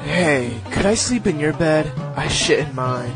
Hey, could I sleep in your bed? I shit in mine.